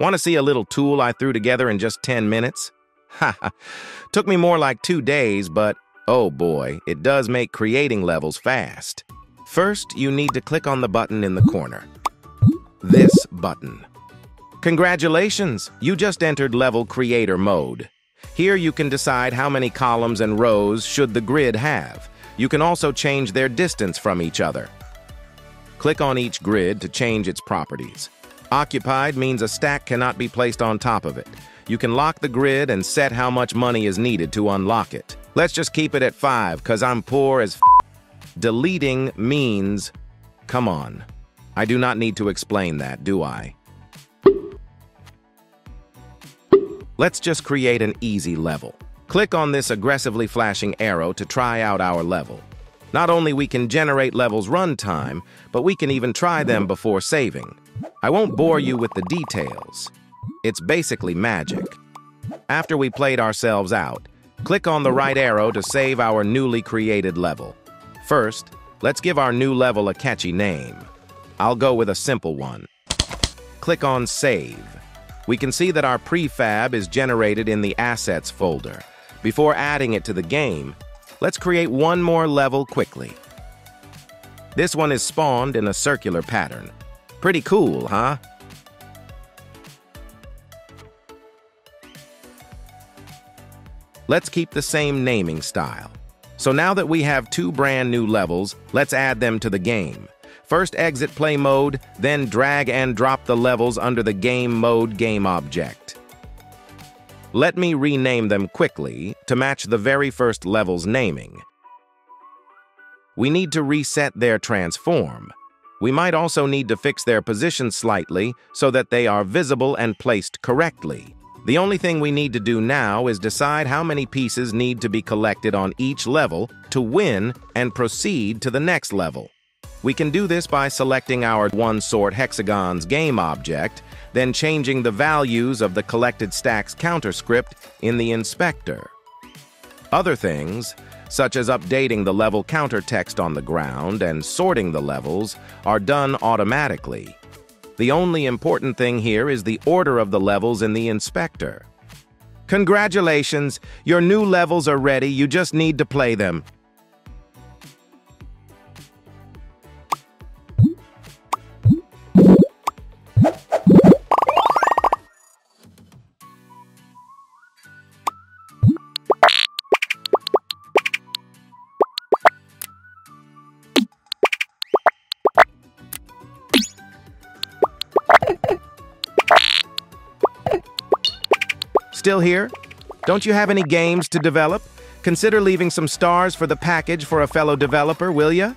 Want to see a little tool I threw together in just 10 minutes? Ha Took me more like two days, but oh boy, it does make creating levels fast. First, you need to click on the button in the corner. This button. Congratulations, you just entered level creator mode. Here you can decide how many columns and rows should the grid have. You can also change their distance from each other. Click on each grid to change its properties. Occupied means a stack cannot be placed on top of it. You can lock the grid and set how much money is needed to unlock it. Let's just keep it at 5, cause I'm poor as Deleting means... Come on. I do not need to explain that, do I? Let's just create an easy level. Click on this aggressively flashing arrow to try out our level. Not only we can generate levels runtime, but we can even try them before saving. I won't bore you with the details. It's basically magic. After we played ourselves out, click on the right arrow to save our newly created level. First, let's give our new level a catchy name. I'll go with a simple one. Click on Save. We can see that our prefab is generated in the Assets folder. Before adding it to the game, let's create one more level quickly. This one is spawned in a circular pattern. Pretty cool, huh? Let's keep the same naming style. So now that we have two brand new levels, let's add them to the game. First exit play mode, then drag and drop the levels under the game mode game object. Let me rename them quickly to match the very first level's naming. We need to reset their transform. We might also need to fix their position slightly so that they are visible and placed correctly. The only thing we need to do now is decide how many pieces need to be collected on each level to win and proceed to the next level. We can do this by selecting our one-sort hexagons game object, then changing the values of the collected stacks counter script in the inspector. Other things, such as updating the level counter text on the ground and sorting the levels, are done automatically. The only important thing here is the order of the levels in the inspector. Congratulations! Your new levels are ready, you just need to play them. Still here? Don't you have any games to develop? Consider leaving some stars for the package for a fellow developer, will ya?